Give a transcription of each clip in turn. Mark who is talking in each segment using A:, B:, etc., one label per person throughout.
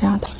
A: 这样的。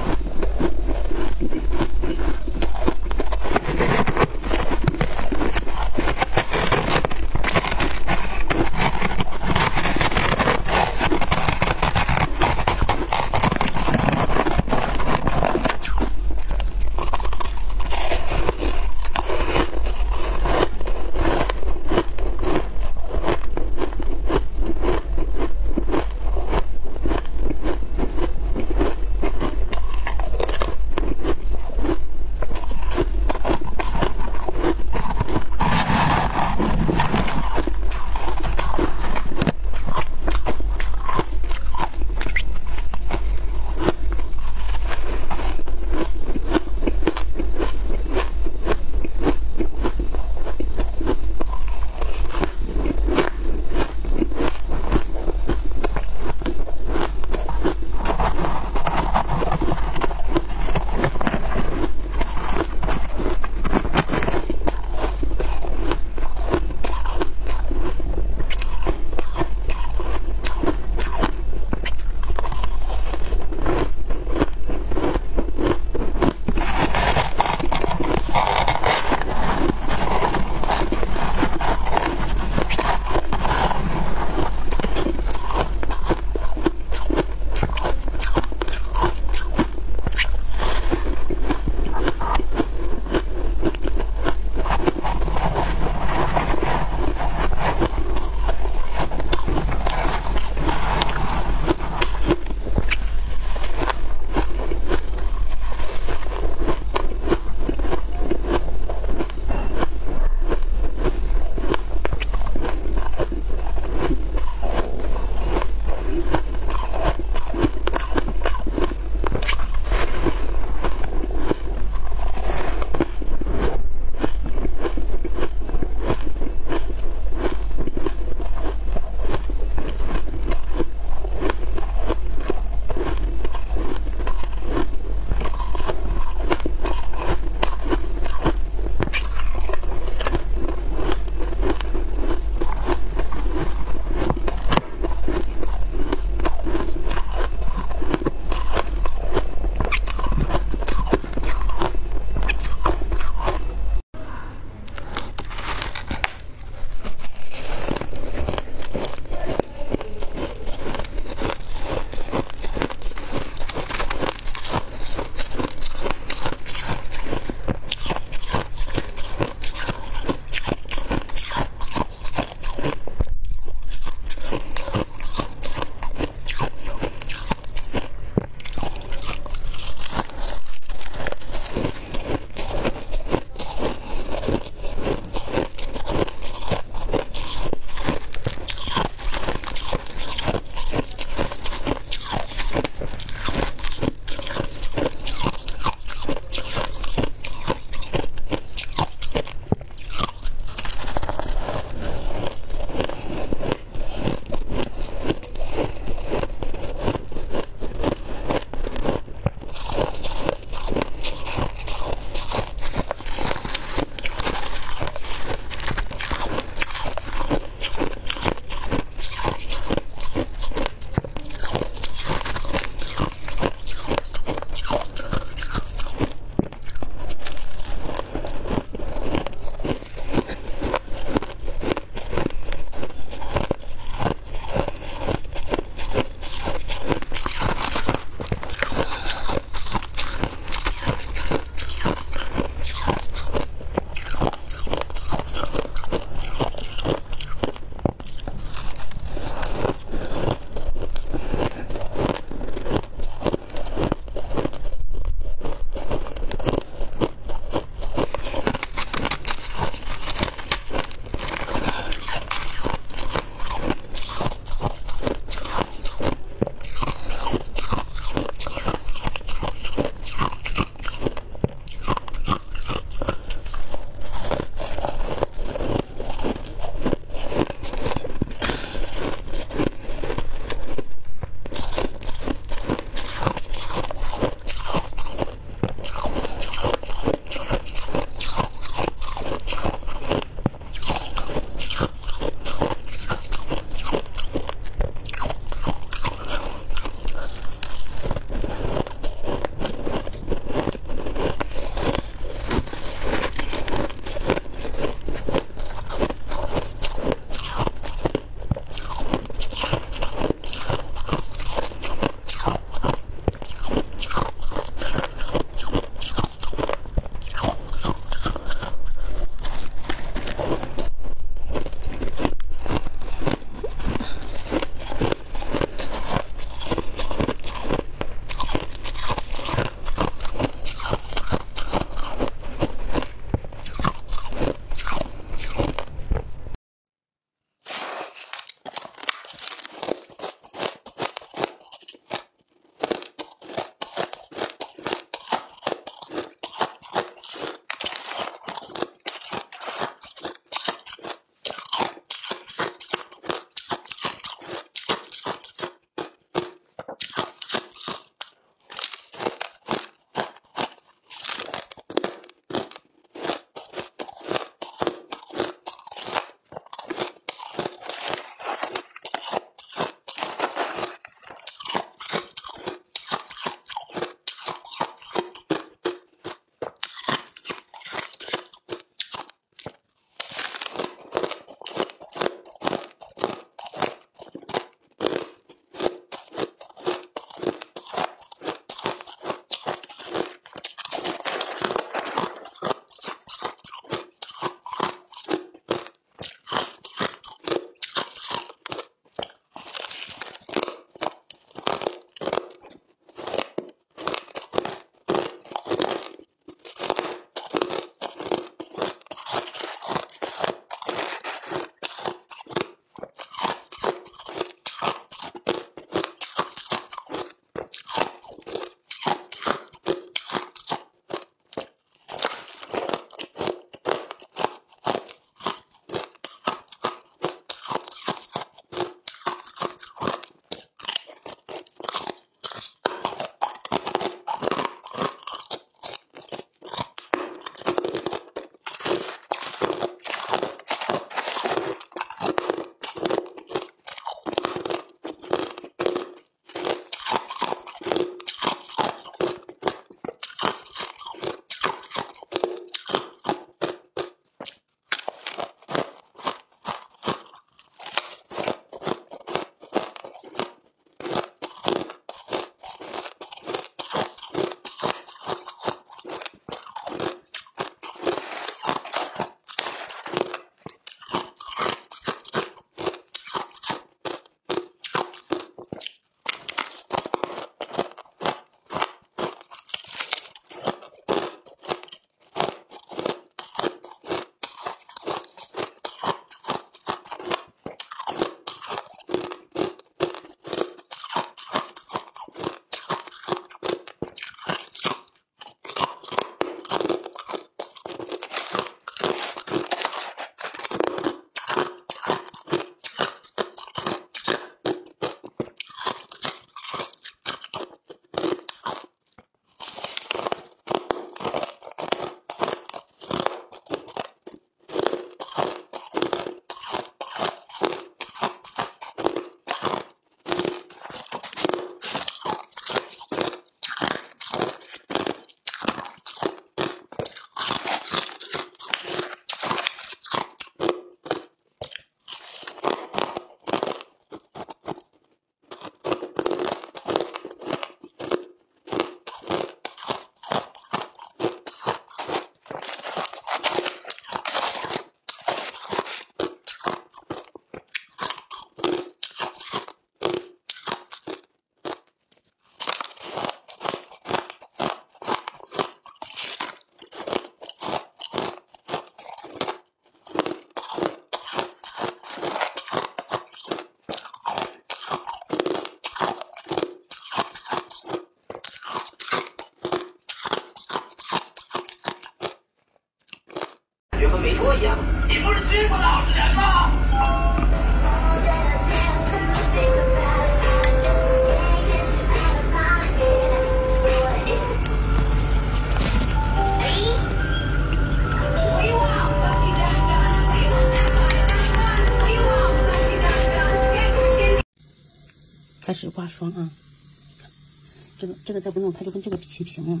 B: 再不弄，它就跟这个齐平了。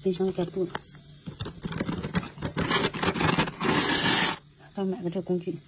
B: 冰箱盖住了。刚买的这工具。